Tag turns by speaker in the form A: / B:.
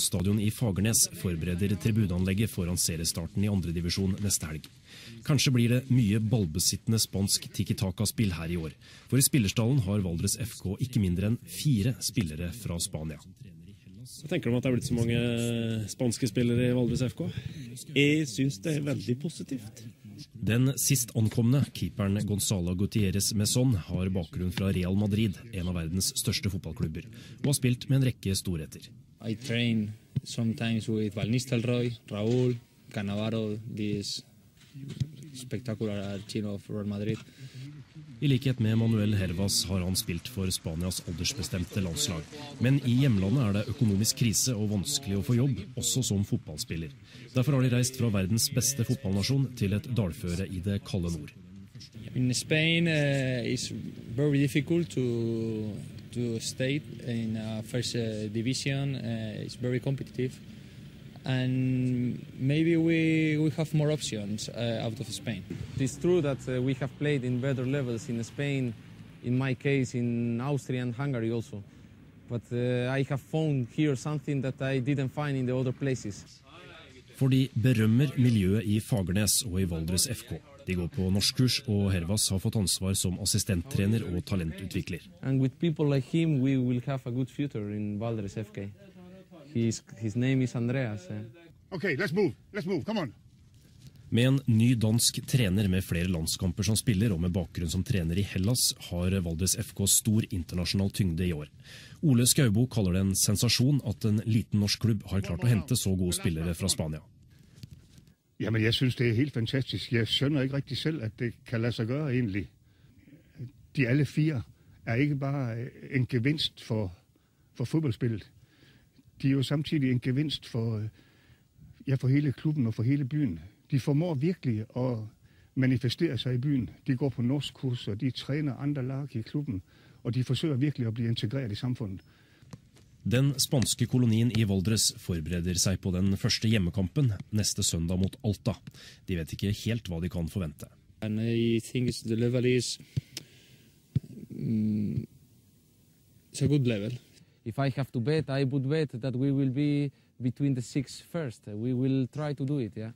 A: Stadion i Fagernes forbereder tribuneanlegget foran seriestarten i andredivisjon neste helg. Kanskje blir det mye ballbesittende spansk tikki taka-spill her i år. For i spillerstallen har Valdres FK ikke mindre enn fire spillere fra Spania.
B: Hva tenker du om at det er blitt så mange spanske spillere i Valdres FK?
C: Jeg syns det er veldig positivt.
A: Den sist ankomne, keeperen Gonzalo Gutierrez Meson, har bakgrunn fra Real Madrid, en av verdens største fotballklubber, og har spilt med en rekke storheter.
D: I train sometimes with Val Nistelrooy, Raúl, Cannavaro, this spectacular chino of Real Madrid.
A: I likhet med Manuel Hervas har han spilt for Spanias aldersbestemte landslag. Men i hjemlandet er det økonomisk krise og vanskelig å få jobb, også som fotballspiller. Derfor har de reist fra verdens beste fotballnasjon til et dalføre i det kalde nord.
D: In Spain, uh, it's very difficult to to stay in uh, first uh, division. Uh, it's very competitive, and maybe we we have more options out of Spain.
E: It's true that we have played in better levels in Spain, in my case, in Austria and Hungary also. But uh, I have found here something that I didn't find in the other places.
A: For de berømmer miljøet i Fagernes og i Valdres FK. De går på norskkurs, og Hervas har fått ansvar som assistenttrener og talentutvikler.
E: And with people like him, we will have a good future in Valdres FK. His, his name is Andreas. eh.
F: Okay, let's move. Let's move. Come on.
A: Med en ny dansk trener med flere landskamper som spiller, og med bakgrunn som trener i Hellas, har Valdres FK stor internasjonal tyngde i år. Ole Skaubo kaller det en sensasjon at en liten norsk klubb har klart å hente så gode spillere fra Spania.
F: Jamen, jeg synes, det er helt fantastisk. Jeg skjønner ikke riktig selv, at det kan lade seg gjøre, egentlig. De alle fire er ikke bare øh, en gevinst for, for fotballspillet. De er jo samtidig en gevinst for, øh, ja, for hele klubben og for hele byen. De formår virkelig å manifestere seg i byen. De går på norskkurs, og de trener andre lag i klubben, og de forsøker virkelig å bli integreret i samfunnet.
A: Den spanske kolonien i Valdres forbereder seg på den første hjemmekampen neste søndag mot Alta. De vet ikke helt hva de kan forvente.
D: And I think it's, the level is mm, it's a good level.
E: If I have to bet, I would bet that we will be between the six first. We will try to do it, yeah.